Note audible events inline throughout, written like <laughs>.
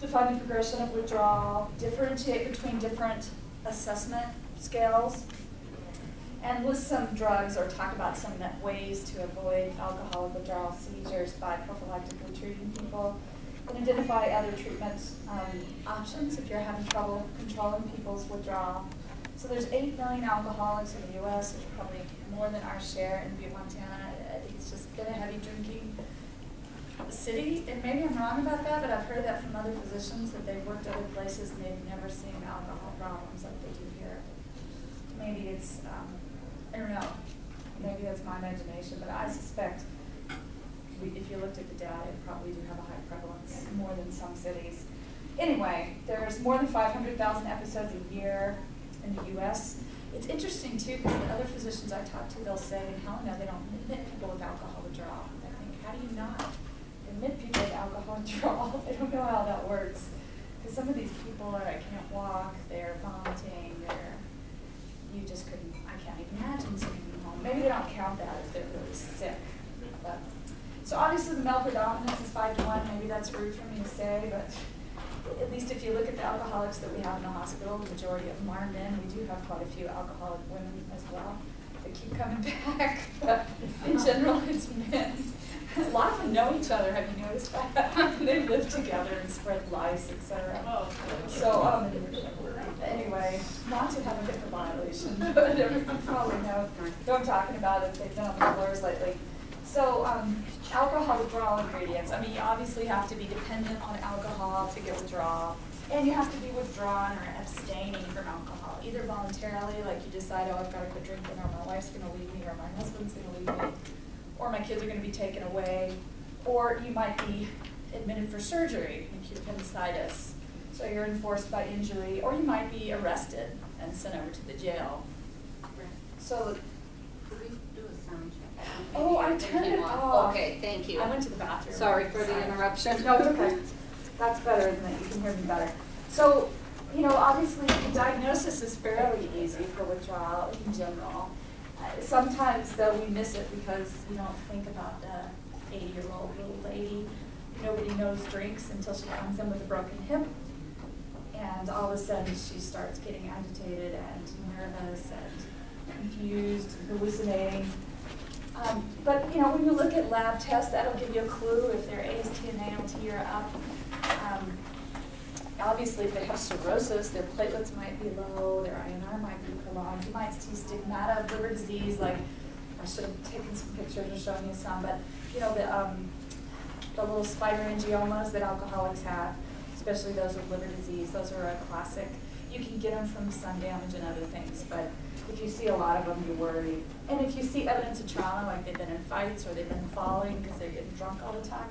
define the progression of withdrawal, differentiate between different assessment scales, and list some drugs or talk about some ways to avoid alcoholic withdrawal seizures by prophylactically treating people, and identify other treatment um, options if you're having trouble controlling people's withdrawal. So there's 8 million alcoholics in the U.S., there's probably more than our share in Butte, Montana. It's just been a heavy drinking city, and maybe I'm wrong about that, but I've heard that from other physicians that they've worked other places and they've never seen alcohol problems like they do here. Maybe it's, um, I don't know, maybe that's my imagination, but I suspect we, if you looked at the data, it probably do have a high prevalence, more than some cities. Anyway, there's more than 500,000 episodes a year in the U.S. It's interesting too, because the other physicians I talk to, they'll say in Helena they don't admit people with alcohol withdrawal. I think, how do you not admit people with alcohol <laughs> withdrawal? I don't know how that works. Because some of these people are, I can't walk, they're vomiting, they're, you just couldn't, I can't even imagine sending them home. Maybe they don't count that if they're really sick. But, so obviously the male predominance is five to one, maybe that's rude for me to say, but at least if you look at the alcoholics that we have in the hospital, the majority of them are men. We do have quite a few alcoholic women as well that keep coming <laughs> back. But in general, it's men. A lot of them know each other. Have you noticed that? <laughs> they live together and spread lice, etc. Oh, so um, anyway, not to have a HIPAA violation, <laughs> but everyone probably knows who I'm talking about if they've been on the floors lately. So um, alcohol withdrawal ingredients. I mean, you obviously have to be dependent on alcohol to get withdrawal. And you have to be withdrawn or abstaining from alcohol, either voluntarily, like you decide, oh, I've got to quit drinking, or my wife's going to leave me, or my husband's going to leave me, or my kids are going to be taken away, or you might be admitted for surgery, acute appendicitis, so you're enforced by injury, or you might be arrested and sent over to the jail. So could we do a sound check? Oh, I turned it off. Okay, thank you. I went to the bathroom. Sorry for the interruption. No, it's okay. That's better, isn't it? You can hear me better. So, you know, obviously the diagnosis is fairly easy for withdrawal in general. Sometimes, though, we miss it because we don't think about the 80-year-old little lady. Nobody knows drinks until she comes in with a broken hip. And all of a sudden, she starts getting agitated and nervous and confused, hallucinating. Um, but you know, when you look at lab tests, that'll give you a clue if their AST and ALT are up. Um, obviously, if they have cirrhosis, their platelets might be low, their INR might be prolonged. You might see stigmata of liver disease, like I should have taken some pictures or shown you some, but you know, the, um, the little spider angiomas that alcoholics have, especially those with liver disease, those are a classic. You can get them from sun damage and other things, but if you see a lot of them, you worry. And if you see evidence of trauma, like they've been in fights or they've been falling because they're getting drunk all the time,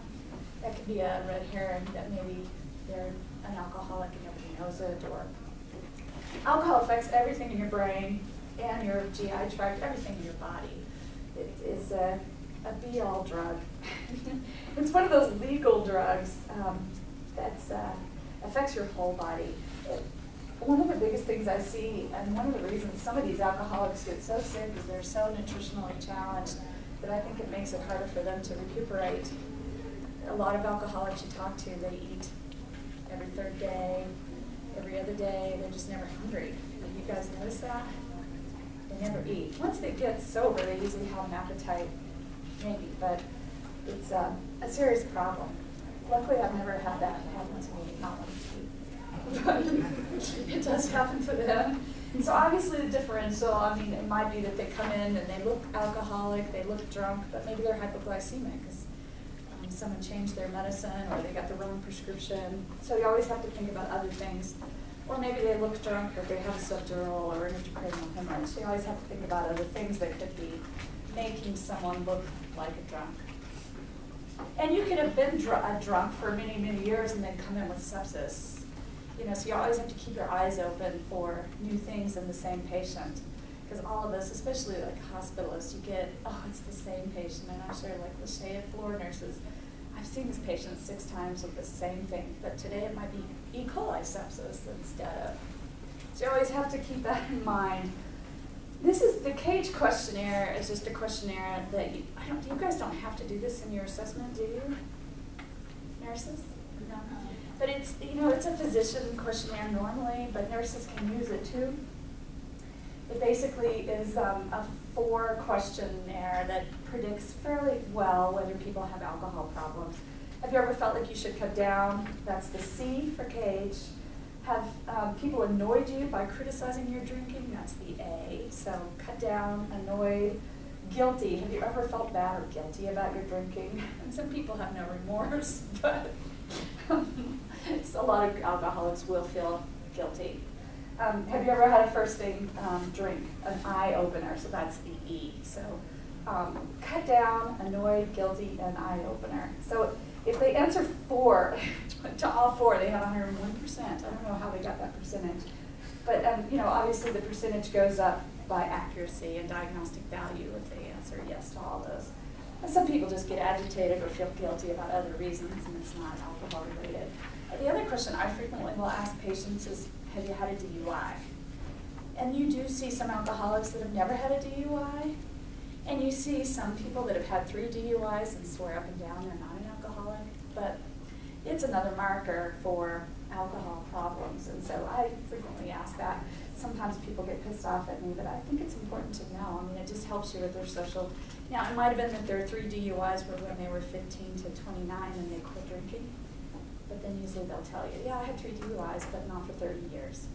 that could be a red herring that maybe they're an alcoholic and nobody knows it. Or alcohol affects everything in your brain and your GI tract, everything in your body. It is a, a be-all drug. <laughs> it's one of those legal drugs um, that uh, affects your whole body. It, one of the biggest things I see, and one of the reasons some of these alcoholics get so sick is they're so nutritionally challenged that I think it makes it harder for them to recuperate. A lot of alcoholics you talk to, they eat every third day, every other day, they're just never hungry. Have you guys notice that? They never eat. Once they get sober, they usually have an appetite, maybe, but it's uh, a serious problem. Luckily, I've never had that happen to me, not wanting to eat. <laughs> it does happen to them. And so obviously the differential, I mean, it might be that they come in and they look alcoholic, they look drunk, but maybe they're hypoglycemic because someone changed their medicine or they got the wrong prescription. So you always have to think about other things. Or maybe they look drunk or they have a subdural or an intracranial hemorrhage. So you always have to think about other things that could be making someone look like a drunk. And you could have been dr drunk for many, many years and then come in with sepsis you know, so you always have to keep your eyes open for new things in the same patient. Because all of us, especially like hospitalists, you get, oh, it's the same patient. And I'm sure like the shade floor nurses, I've seen this patient six times with the same thing, but today it might be E. coli sepsis instead of. So you always have to keep that in mind. This is the CAGE questionnaire. It's just a questionnaire that you, I don't. You guys don't have to do this in your assessment, do you? Nurses? No. But it's, you know, it's a physician questionnaire normally, but nurses can use it too. It basically is um, a four questionnaire that predicts fairly well whether people have alcohol problems. Have you ever felt like you should cut down? That's the C for cage. Have um, people annoyed you by criticizing your drinking? That's the A. So cut down, annoyed, guilty. Have you ever felt bad or guilty about your drinking? <laughs> And some people have no remorse, <laughs> but <laughs> a lot of alcoholics will feel guilty. Um, have you ever had a first thing um, drink, an eye opener? So that's the E. So um, cut down, annoyed, guilty, and eye opener. So if they answer four <laughs> to all four, they have 101%. I don't know how they got that percentage. But um, you know, obviously the percentage goes up by accuracy and diagnostic value if they answer yes to all those. And some people just get agitated or feel guilty about other reasons, and it's not alcohol related. The other question I frequently will ask patients is, have you had a DUI? And you do see some alcoholics that have never had a DUI, and you see some people that have had three DUIs and swear up and down they're not an alcoholic, but it's another marker for alcohol problems, and so I frequently ask that. Sometimes people get pissed off at me, but I think it's important to know. I mean, it just helps you with their social. Now, it might have been that their three DUIs were when they were 15 to 29 and they quit drinking. But then usually they'll tell you, yeah, I had three DUIs, but not for 30 years.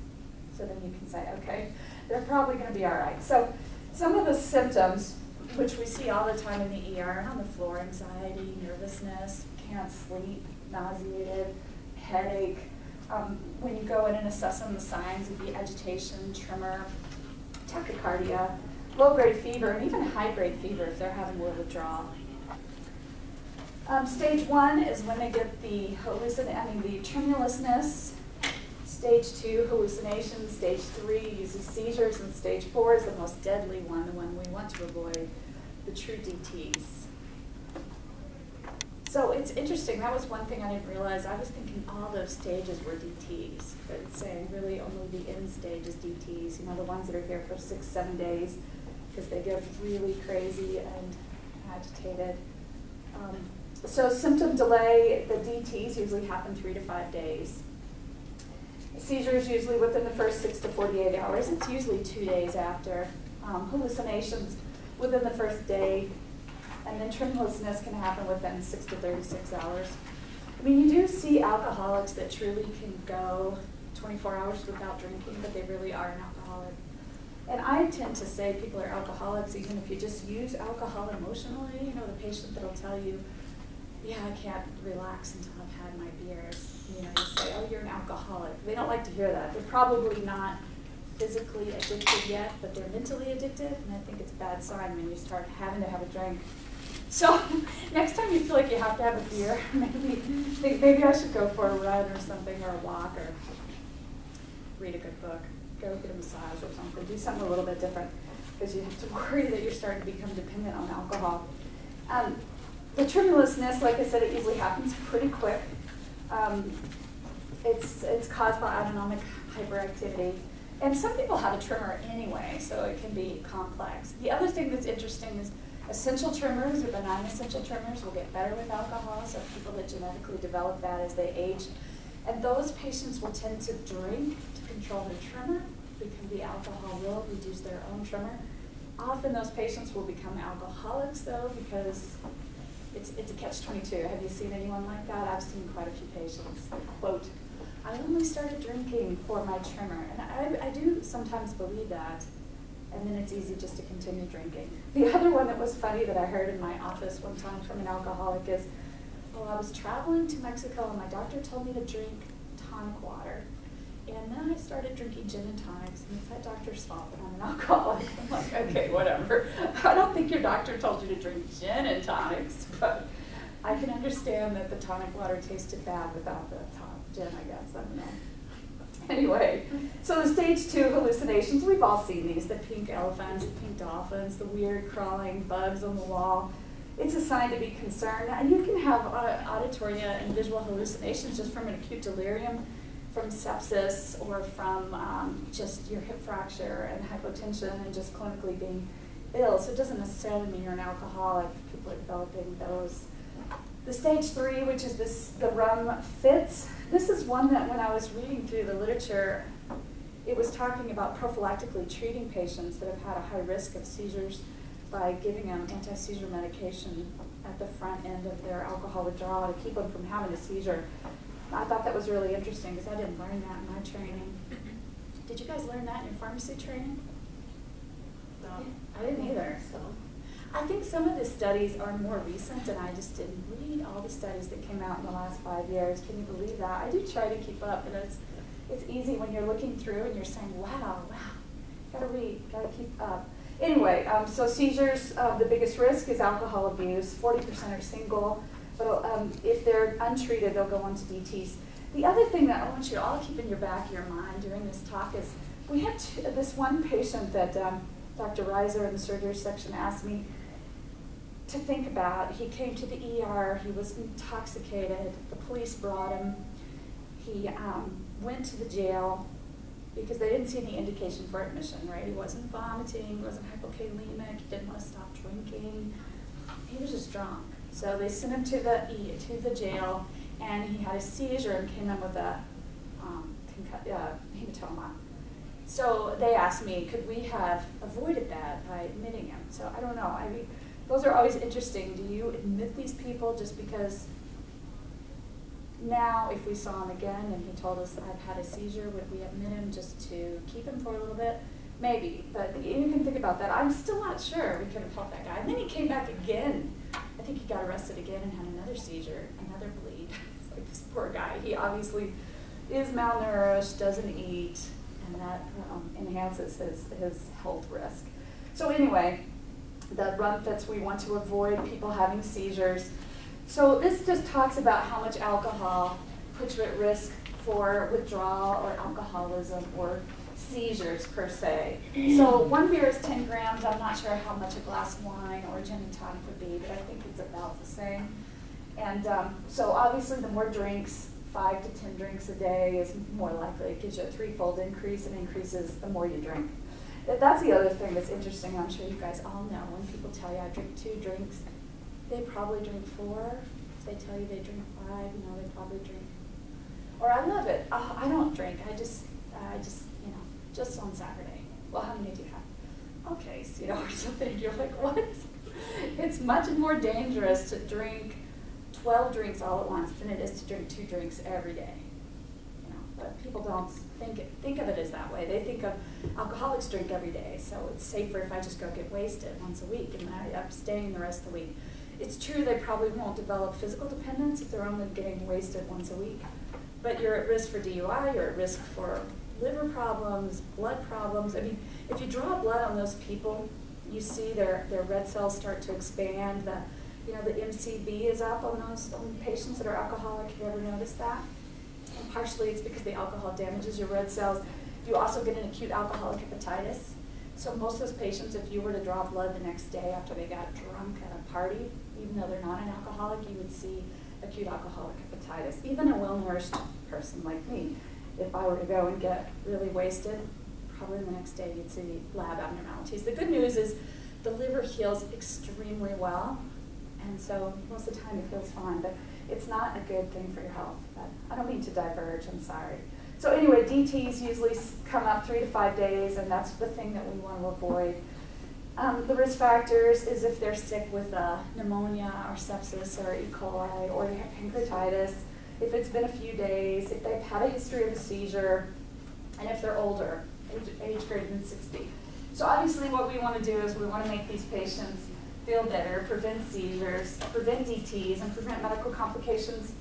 So then you can say, okay, they're probably going to be all right. So some of the symptoms, which we see all the time in the ER, on the floor, anxiety, nervousness, can't sleep, nauseated, headache. Um, when you go in and assess them, the signs would be agitation, tremor, tachycardia, low-grade fever, and even high-grade fever if they're having withdrawal. Um, stage one is when they get the hallucin I mean the tremulousness. Stage two, hallucinations. Stage three uses seizures, and stage four is the most deadly one, the one we want to avoid, the true DTs. So it's interesting. That was one thing I didn't realize. I was thinking all those stages were DTs, but it's saying really only the end stage is DTs. You know, the ones that are here for six, seven days, because they get really crazy and agitated. Um, so symptom delay, the DTs usually happen three to five days. Seizures usually within the first six to 48 hours. It's usually two days after. Um, hallucinations within the first day. And then tremulousness can happen within six to 36 hours. I mean, you do see alcoholics that truly can go 24 hours without drinking, but they really are an alcoholic. And I tend to say people are alcoholics even if you just use alcohol emotionally. You know, the patient that'll tell you, yeah, I can't relax until I've had my beer. You know, you say, oh, you're an alcoholic. They don't like to hear that. They're probably not physically addicted yet, but they're mentally addicted, and I think it's a bad sign when you start having to have a drink. So <laughs> next time you feel like you have to have a beer, <laughs> maybe maybe I should go for a run or something, or a walk, or read a good book, go get a massage or something, do something a little bit different, because you have to <laughs> worry that you're starting to become dependent on alcohol. Um, the tremulousness, like I said, it usually happens pretty quick. Um, it's, it's caused by autonomic hyperactivity. And some people have a tremor anyway, so it can be complex. The other thing that's interesting is essential tremors or benign essential tremors will get better with alcohol, so people that genetically develop that as they age. And those patients will tend to drink to control their tremor because the alcohol will reduce their own tremor. Often those patients will become alcoholics though because it's, it's a catch-22. Have you seen anyone like that? I've seen quite a few patients. Quote, I only started drinking for my tremor. And I, I do sometimes believe that. And then it's easy just to continue drinking. The <laughs> other one that was funny that I heard in my office one time from an alcoholic is, well, I was traveling to Mexico and my doctor told me to drink tonic water. And then I started drinking gin and tonics, and it's that doctor's fault that I'm an <laughs> alcoholic. I'm like, okay, whatever. <laughs> I don't think your doctor told you to drink gin and tonics, but I can understand that the tonic water tasted bad without the top gin, I guess. I don't know. Anyway, so the stage two hallucinations, we've all seen these the pink elephants, the pink dolphins, the weird crawling bugs on the wall. It's a sign to be concerned. And you can have uh, auditoria and visual hallucinations just from an acute delirium from sepsis or from um, just your hip fracture and hypotension and just clinically being ill. So it doesn't necessarily mean you're an alcoholic. People are developing those. The stage three, which is this, the rum fits, this is one that when I was reading through the literature, it was talking about prophylactically treating patients that have had a high risk of seizures by giving them anti-seizure medication at the front end of their alcohol withdrawal to keep them from having a seizure. I thought that was really interesting because I didn't learn that in my training. Did you guys learn that in your pharmacy training? No. I didn't either. So I think some of the studies are more recent, and I just didn't read all the studies that came out in the last five years. Can you believe that? I do try to keep up, and it's it's easy when you're looking through and you're saying, "Wow, wow, gotta read, gotta keep up." Anyway, um, so seizures, uh, the biggest risk is alcohol abuse. Forty percent are single, but um, if they're untreated, they'll go on to DTS. The other thing that I want you to all keep in your back of your mind during this talk is we had this one patient that um, Dr. Reiser in the surgery section asked me to think about. He came to the ER, he was intoxicated, the police brought him. He um, went to the jail because they didn't see any indication for admission, right? He wasn't vomiting, he wasn't hypokalemic, he didn't want to stop drinking. He was just drunk. So they sent him to the to the jail, and he had a seizure and came in with a um, uh, hematoma. So they asked me, could we have avoided that by admitting him? So I don't know. I mean, those are always interesting. Do you admit these people just because now, if we saw him again and he told us I've had a seizure, would we admit him just to keep him for a little bit? Maybe, but you can think about that. I'm still not sure we could have helped that guy. And then he came back again. I think he got arrested again and had another seizure, another bleed. <laughs> it's like this poor guy. He obviously is malnourished, doesn't eat, and that um, enhances his, his health risk. So anyway, the rum fits we want to avoid people having seizures. So this just talks about how much alcohol puts you at risk for withdrawal or alcoholism or seizures per se. So one beer is 10 grams. I'm not sure how much a glass of wine or gin and tonic would be, but I think it's about the same. And um, so obviously the more drinks, five to 10 drinks a day is more likely. It gives you a threefold increase and increases the more you drink. That's the other thing that's interesting. I'm sure you guys all know when people tell you I drink two drinks, they probably drink four. If they tell you they drink five, you know, they probably drink. Or I love it. Oh, I don't drink. I just, I just, you know, just on Saturday. Well, how many do you have? Okay, so, you know, <laughs> or something. You're like, what? it's much more dangerous to drink 12 drinks all at once than it is to drink two drinks every day. You know, but people don't think think of it as that way. They think of alcoholics drink every day, so it's safer if I just go get wasted once a week and I abstain the rest of the week. It's true they probably won't develop physical dependence if they're only getting wasted once a week, but you're at risk for DUI, you're at risk for liver problems, blood problems. I mean, if you draw blood on those people, you see their, their red cells start to expand. The, you know, the MCV is up on those on patients that are alcoholic. Have you ever noticed that? And partially it's because the alcohol damages your red cells. You also get an acute alcoholic hepatitis. So most of those patients, if you were to draw blood the next day after they got drunk at a party, even though they're not an alcoholic, you would see acute alcoholic hepatitis. Even a well-nourished person like me, if I were to go and get really wasted, probably the next day you'd see lab abnormalities. The good news is the liver heals extremely well, and so most of the time it feels fine, but it's not a good thing for your health. I don't mean to diverge, I'm sorry. So anyway, DTs usually come up three to five days, and that's the thing that we want to avoid. Um, the risk factors is if they're sick with uh, pneumonia or sepsis or E. coli or they have pancreatitis, if it's been a few days, if they've had a history of a seizure, and if they're older, age, age greater than 60. So obviously what we want to do is we want to make these patients feel better, prevent seizures, prevent DTs, and prevent medical complications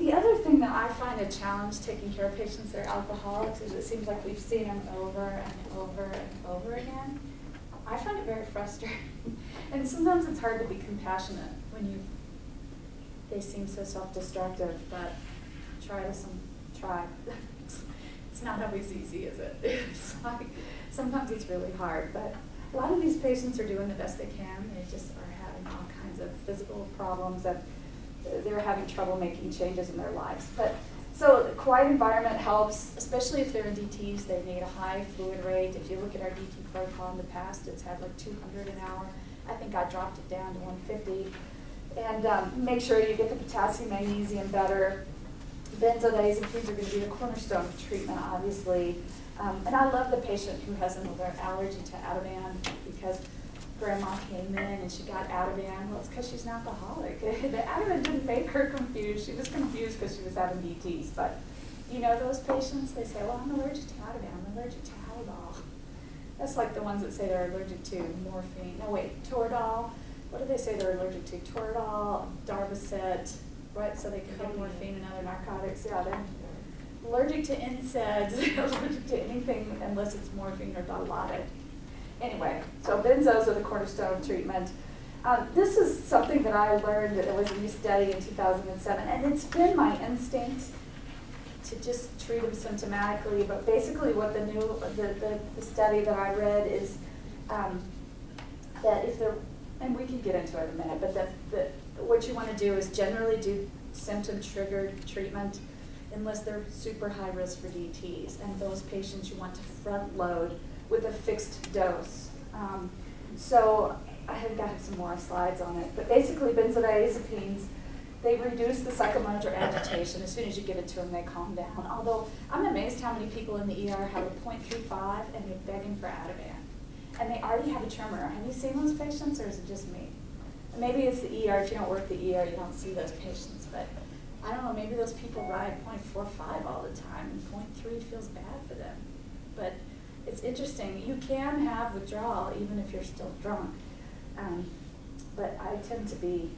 the other thing that I find a challenge taking care of patients that are alcoholics is it seems like we've seen them over and over and over again. I find it very frustrating. <laughs> and sometimes it's hard to be compassionate when you they seem so self-destructive, but try to some try. <laughs> it's, not always easy, is it? <laughs> It's like, sometimes it's really hard, but a lot of these patients are doing the best they can. They just are having all kinds of physical problems that they're having trouble making changes in their lives. But so the quiet environment helps, especially if they're in DTs, they need a high fluid rate. If you look at our DT protocol in the past, it's had like 200 an hour. I think I dropped it down to 150. And um, make sure you get the potassium, magnesium better. Benzodiazepines are going to be the cornerstone of treatment, obviously. Um, and I love the patient who has an allergy to Ativan because grandma came in and she got Ativan. Well, it's because she's an alcoholic. <laughs> the Ativan didn't make her confused. She was confused because she was having DTs. But you know those patients, they say, well, I'm allergic to Ativan. I'm allergic to Haldol. That's like the ones that say they're allergic to morphine. No, wait, Toradol. What do they say they're allergic to? Toradol, Darvocet, right? So they can get morphine and other narcotics. Yeah, they're allergic to. They're <laughs> allergic to anything unless it's morphine or Dilaudid. Anyway, so benzos are the cornerstone treatment. Um, this is something that I learned, that it was a new study in 2007, and it's been my instinct to just treat them symptomatically, but basically what the new, the, the, the study that I read is um, that if they're, and we can get into it in a minute, but that, that what you want to do is generally do symptom-triggered treatment unless they're super high risk for DTs, and those patients you want to front load with a fixed dose. Um, so I have got some more slides on it, but basically benzodiazepines, they reduce the psychomotor agitation. As soon as you give it to them, they calm down. Although I'm amazed how many people in the ER have a 0.35 and they're begging for Ativan. And they already have a tremor. Have you seen those patients or is it just me? Maybe it's the ER. If you don't work the ER, you don't see those patients. But I don't know, maybe those people ride 0.45 all the time and 0.3 feels bad for them. But it's interesting. You can have withdrawal even if you're still drunk. Um, but I tend to be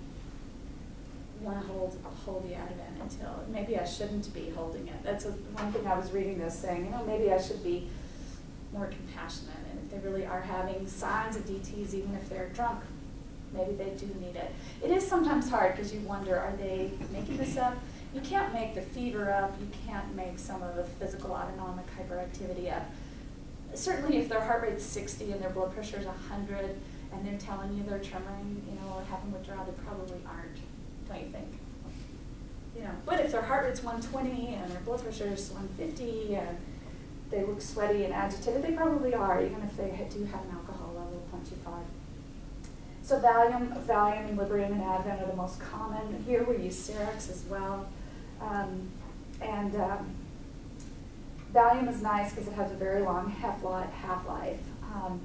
want to hold hold the Ativan until maybe I shouldn't be holding it. That's one thing I was reading this saying. You know, maybe I should be more compassionate, and if they really are having signs of DTS, even if they're drunk, maybe they do need it. It is sometimes hard because you wonder, are they making this up? You can't make the fever up. You can't make some of the physical autonomic hyperactivity up. Certainly, if their heart rate's 60 and their blood pressure is 100, and they're telling you they're tremoring, you know, or having withdrawal, they probably aren't don't you think? You know, but if their heart rate's 120 and their blood pressure is 150 and they look sweaty and agitated, they probably are, even if they do have an alcohol level of 0.25. So Valium, Valium and Librium and Ativan are the most common. Here we use Serax as well. Um, and um, Valium is nice because it has a very long half-life. Half. Um,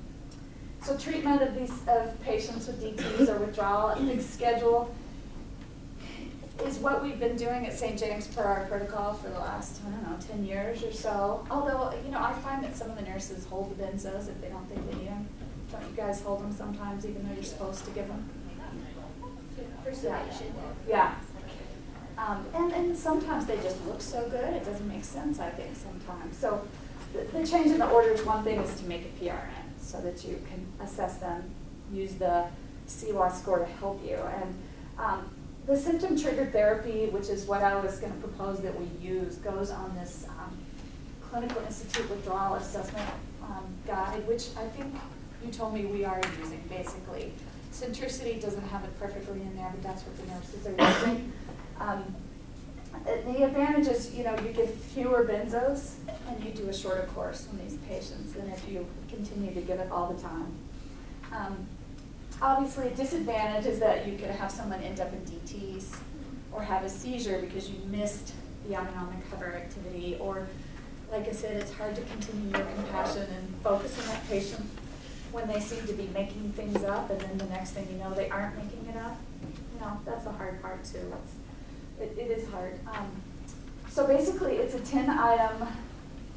so treatment of these of patients with DTs or withdrawal, big schedule is what we've been doing at St. James per our protocol for the last, I don't know, 10 years or so. Although, you know, I find that some of the nurses hold the benzos if they don't think they need them. Don't you guys hold them sometimes even though you're supposed to give them? For sedation. Yeah. Um, and, and sometimes they just look so good, it doesn't make sense, I think, sometimes. So the, the change in the order is one thing is to make a PRN so that you can assess them, use the CWAS score to help you. And um, the symptom triggered therapy, which is what I was going to propose that we use, goes on this um, Clinical Institute Withdrawal Assessment um, Guide, which I think you told me we are using basically. Centricity doesn't have it perfectly in there, but that's what the nurses are using. Um, the advantage is, you know, you give fewer benzos and you do a shorter course on these patients than if you continue to give it all the time. Um, Obviously, a disadvantage is that you could have someone end up in DTs or have a seizure because you missed the autonomic activity, or like I said, it's hard to continue your compassion and focus on that patient when they seem to be making things up and then the next thing you know they aren't making it up. You know, that's the hard part too. It's, it, it is hard. Um, so basically it's a 10 item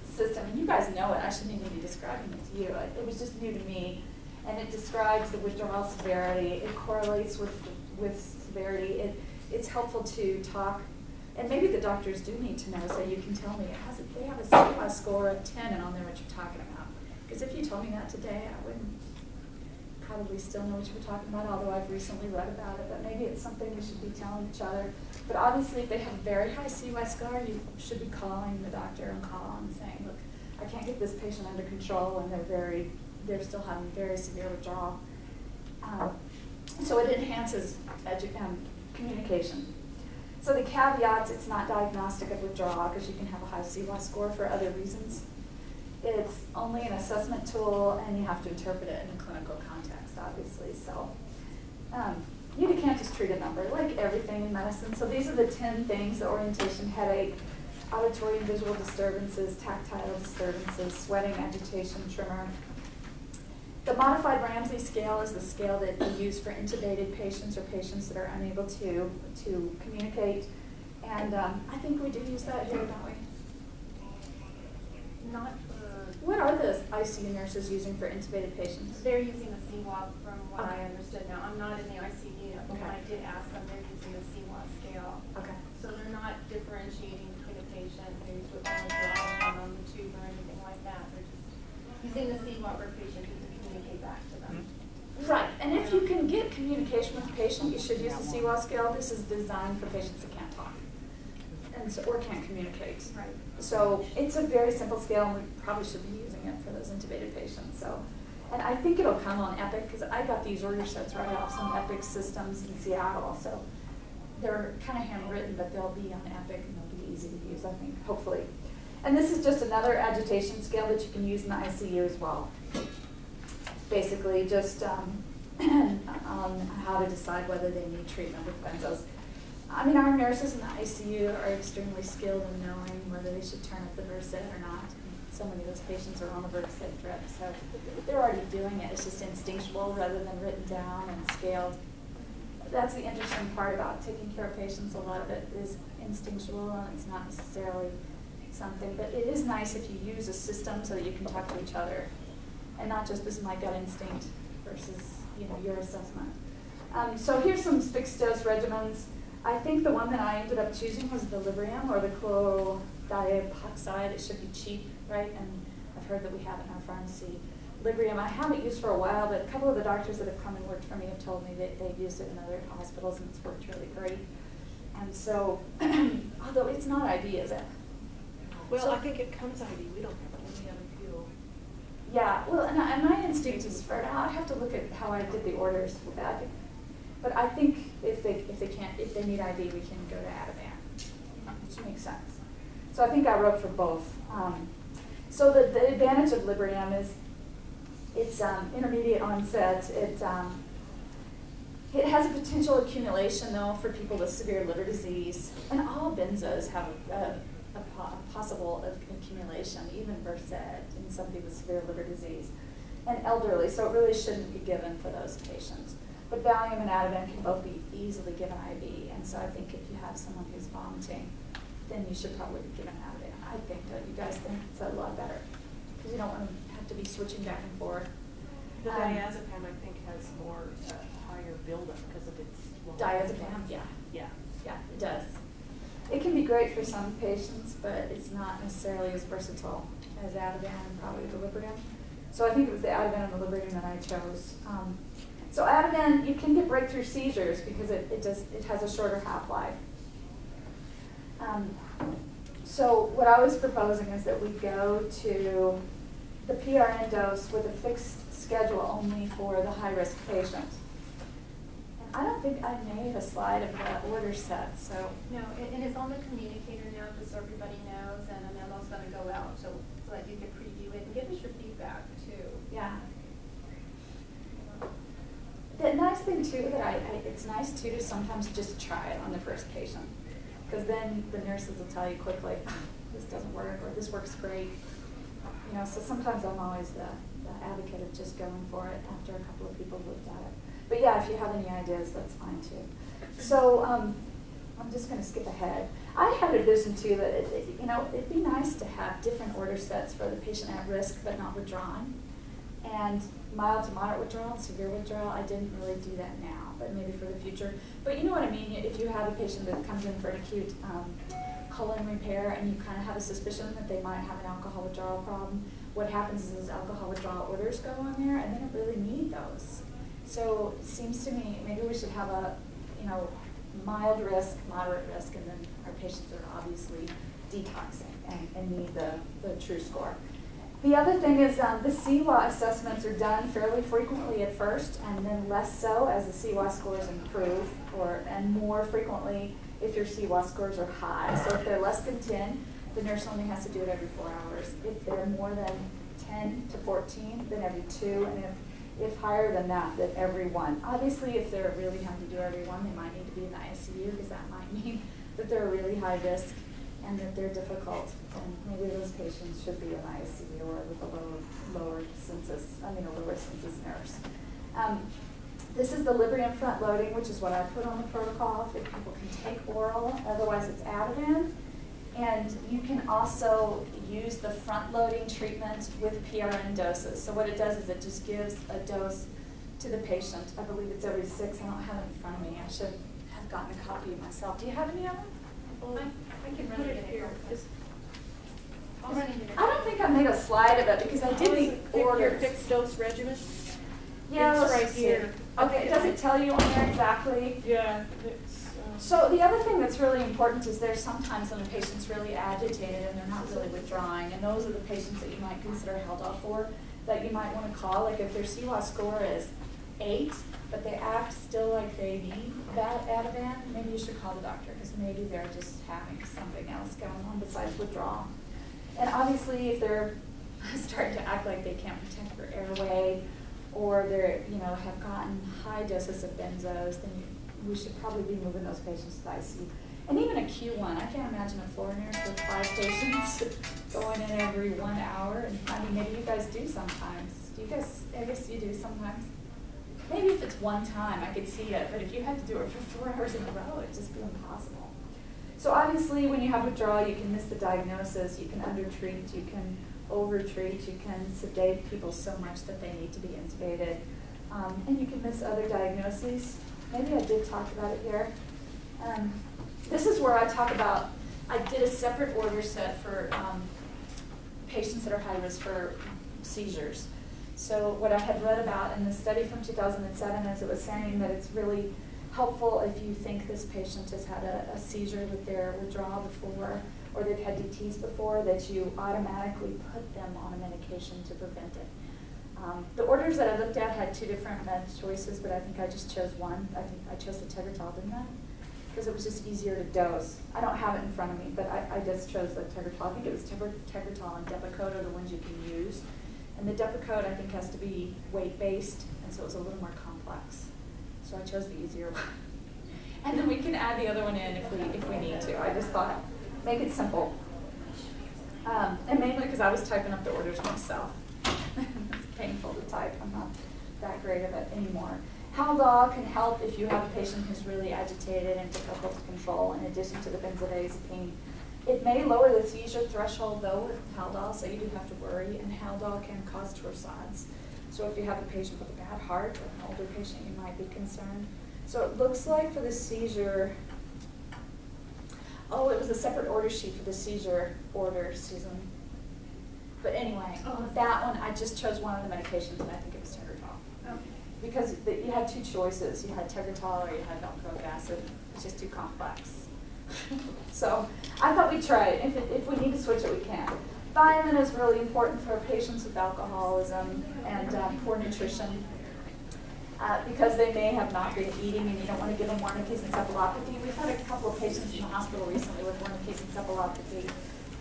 system and you guys know it. I shouldn't even be describing it to you. It, it was just new to me and it describes the withdrawal severity. It correlates with, with severity. It, it's helpful to talk, and maybe the doctors do need to know, so you can tell me, it has a, they have a CMI score of 10 and I'll know what you're talking about. Because if you told me that today, I wouldn't probably still know what you were talking about, although I've recently read about it, but maybe it's something we should be telling each other. But obviously, if they have very high CY score, you should be calling the doctor and call and saying, look, I can't get this patient under control and they're very they're still having very severe withdrawal. Um, so it enhances um, communication. So the caveats, it's not diagnostic of withdrawal because you can have a high CWAS score for other reasons. It's only an assessment tool and you have to interpret it in a clinical context, obviously. So, um, you can't just treat a number, like everything in medicine. So these are the ten things, the orientation, headache, auditory and visual disturbances, tactile disturbances, sweating, agitation, tremor. The modified Ramsay scale is the scale that we use for intubated patients or patients that are unable to, to communicate. And um, I think we do use that here, don't we? Not are the ICU nurses using for intubated patients? they're using the CWAP from what I understood now. I'm not in the ICU, but when I did ask them, they're using the CWAP scale. Okay. So they're not differentiating between a patient who's with on the tube or anything like that. They're just using the CWAP for a patient who communicate back to them. Mm-hmm. Right, and if you can get communication with the patient, you should use the CIWA scale. This is designed for patients that can't talk and so, or can't communicate. Right. So it's a very simple scale, and we probably should be using for those intubated patients. So, and I think it'll come on Epic because I got these order sets right off some Epic systems in Seattle. So they're kind of handwritten, but they'll be on Epic and they'll be easy to use. I think, hopefully. And this is just another agitation scale that you can use in the ICU as well basically just um, <clears throat> on how to decide whether they need treatment with benzos. I mean, our nurses in the ICU are extremely skilled in knowing whether they should turn up the Versed or not. So many of those patients are on the Versed drip, so they're already doing it. It's just instinctual rather than written down and scaled. That's the interesting part about taking care of patients. A lot of it is instinctual and it's not necessarily something, but it is nice if you use a system so that you can talk to each other and not just this is my gut instinct versus you know your assessment. Um, so here's some fixed dose regimens. I think the one that I ended up choosing was the Librium or the chlorodiazepoxide. It should be cheap, right? And I've heard that we have it in our pharmacy. Librium I haven't used for a while, but a couple of the doctors that have come and worked for me have told me that they've used it in other hospitals and it's worked really great. And so, <clears throat> although it's not IV, is it? Well, So- I think it comes IV, we don't have any other fuel. Yeah, well, and, I, and my instinct is for now. I'd have to look at how I did the orders with that. But I think if they if they can't if they need IV, we can go to Ativan, which makes sense. So I think I wrote for both. Um, so the, the advantage of Librium is it's um, intermediate onset. It um, it has a potential accumulation though for people with severe liver disease, and all benzos have a, a, a, po- a possible accumulation, even Versed in somebody with severe liver disease, and elderly. So it really shouldn't be given for those patients. But Valium and Ativan can both be easily given IV, and so I think if you have someone who's vomiting, then you should probably be given Ativan. I think that you guys think it's a lot better because you don't want to have to be switching back and forth. The Um, diazepam, I think, has more, uh, higher buildup because of its. long- Diazepam, yeah. Yeah. Yeah, it does. It can be great for some patients, but it's not necessarily as versatile as Ativan and probably the Librium. So I think it was the Ativan and the Librium that I chose. Um, so Ativan, you can get breakthrough seizures because it, it does it has a shorter half-life. Um, so what I was proposing is that we go to the PRN dose with a fixed schedule only for the high-risk patients. And I don't think I made a slide of the order set, so. No, and, and it's on the communicator now, just so everybody knows, and a memo's gonna go out, so, so that you can preview it and give us your feedback too. Yeah. The nice thing too, that I, I, it's nice too to sometimes just try it on the first patient. Because then the nurses will tell you quickly, this doesn't work, or this works great. You know, so sometimes I'm always the, the advocate of just going for it after a couple of people looked at it. But yeah, if you have any ideas, that's fine too. So, um, I'm just gonna skip ahead. I had a vision too that, it, it- you know, it'd be nice to have different order sets for the patient at risk but not withdrawn. And mild to moderate withdrawal, severe withdrawal, I didn't really do that now, but maybe for the future. But you know what I mean, if you have a patient that comes in for an acute um, colon repair and you kind of have a suspicion that they might have an alcohol withdrawal problem, what happens is those alcohol withdrawal orders go on there and they don't really need those. So it seems to me, maybe we should have a, you know, mild risk, moderate risk, and then our patients are obviously detoxing and, and need the, the true score. The other thing is um, the CIWA assessments are done fairly frequently at first, and then less so as the CIWA scores improve, or and more frequently if your CIWA scores are high. So if they're less than 10, the nurse only has to do it every four hours. If they're more than 10 to 14, then every two, and if If higher than that, then every one. Obviously, if they're really having to do every one, they might need to be in the ICU because that might <laughs> mean that they're really high risk and that they're difficult. And maybe those patients should be in ICU or with a lower, lower census, I mean, a lower census nurse. Um, this is the Librium front loading, which is what I put on the protocol if people can take oral, otherwise it's Ativan. And you can also use the front loading treatment with PRN doses. So what it does is it just gives a dose to the patient. I believe it's every six. I don't have it in front of me. I should have gotten a copy of myself. Do you have any of them? I, can run it here. here. Is- I'll run it here. I don't think I made a slide of it because I did the fi- fixed dose regimen? Yeah, It's right see. here. Okay, does it tell you on there exactly? Yeah, uh. So the other thing that's really important is there's sometimes when a patient's really agitated and they're not really withdrawing, and those are the patients that you might consider held off for, that you might want to call, like if their CWAS score is eight, but they act still like they need that Ativan, maybe you should call the doctor, because maybe they're just having something else going on besides withdrawal. And obviously, if they're <laughs> starting to act like they can't protect their airway, or they're, you know, have gotten high doses of benzos, then you, we should probably be moving those patients to ICU. And even a Q1, I can't imagine a floor nurse with five <laughs> patients going in every one hour. And I mean, maybe you guys do sometimes. Do you guys, I guess you do sometimes. Maybe if it's one time, I could see it, but if you had to do it for four <laughs> hours in a row, it'd just be impossible. So obviously, when you have withdrawal, you can miss the diagnosis, you can undertreat, you can overtreat, you can sedate people so much that they need to be intubated, um, and you can miss other diagnoses. Maybe I did talk about it here. Um, this is where I talk about, I did a separate order set for um, patients that are high risk for seizures. So what I had read about in the study from 2007 is it was saying that it's really helpful if you think this patient has had a, a seizure with their withdrawal before or they've had DTs before, that you automatically put them on a medication to prevent it. Um, the orders that I looked at had two different med choices, but I think I just chose one. I think I chose the Tegretol, didn't I? Because it was just easier to dose. I don't have it in front of me, but I, I just chose the Tegretol. I think it was Tegretol and Depakote are the ones you can use. And the Depakote, I think, has to be weight-based, and so it was a little more complex. So I chose the easier one. <laughs> And then we can add the other one in if we, if we need to. I just thought, make it simple. Um, and mainly because I was typing up the orders myself. <laughs> it's painful to type. I'm not that great of it anymore. Haldol can help if you have a patient who's really agitated and difficult to control in addition to the benzodiazepine. It may lower the seizure threshold though with Haldol, so you do have to worry, and Haldol can cause torsades. So if you have a patient with a bad heart or an older patient, you might be concerned. So it looks like for the seizure, oh, it was a separate order sheet for the seizure order, Susan. But anyway, Oh. that one, I just chose one of the medications and I think it was Tegretol. Okay. Because the, you had two choices, you had Tegretol or you had valproic acid, it's just too complex. <laughs> so I thought we'd try it, if, it, if we need to switch it, we can. Thiamine is really important for patients with alcoholism and uh, poor nutrition. Uh, because they may have not been eating and you don't want to give them Wernicke's encephalopathy. We've had a couple of patients in the hospital recently with Wernicke's encephalopathy,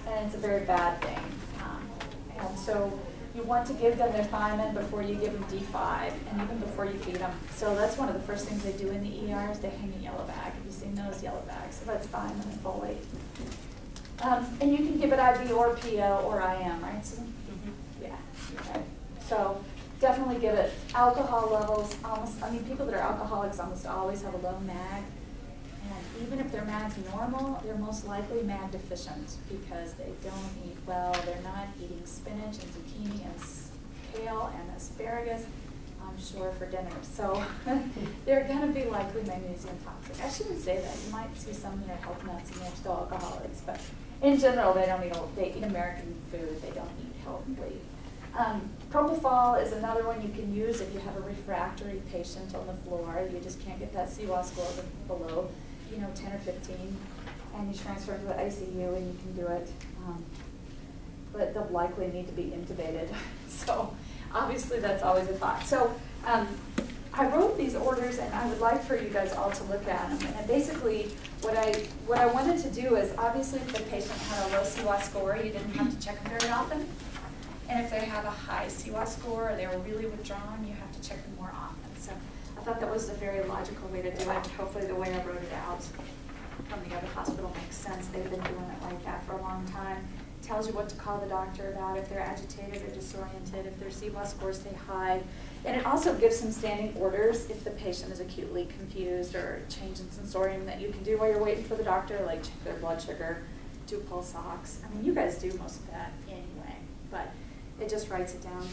and it's a very bad thing. Um, and so you want to give them their thiamine before you give them D5 and even before you feed them. So that's one of the first things they do in the ER is they hang a yellow bag. Have you seen those yellow bags? So that's thiamine and folate. Um, and you can give it IV or PO or IM, right, Susan? Yeah, okay. So definitely give it alcohol levels, almost, I mean, people that are alcoholics almost always have a low MAG. And even if their MAG's normal, they're most likely MAG deficient because they don't eat well, they're not eating spinach and zucchini and kale and asparagus, I'm sure, for dinner. So <laughs> they're gonna be likely magnesium toxic. I shouldn't say that, you might see some that are health nuts and they're still alcoholics, but in general, they don't eat, they eat American food, they don't eat healthily. Um, propofol is another one you can use if you have a refractory patient on the floor. You just can't get that CWAS score below, you know, 10 or 15, and you transfer to the ICU and you can do it. Um, but they'll likely need to be intubated. <laughs> so obviously that's always a thought. So um, I wrote these orders and I would like for you guys all to look at them. And basically what I, what I wanted to do is obviously if the patient had a low CWAS score, you didn't have to check them very often. And if they have a high CIWA score or they were really withdrawn, you have to check them I thought that was a very logical way to do it. Hopefully the way I wrote it out from the other hospital makes sense. They've been doing it like that for a long time. Tells you what to call the doctor about if they're agitated or disoriented, if their CIWA scores stay high. And it also gives some standing orders if the patient is acutely confused or change in sensorium that you can do while you're waiting for the doctor, like check their blood sugar, do pulse ox. I mean, you guys do most of that anyway, but it just writes it down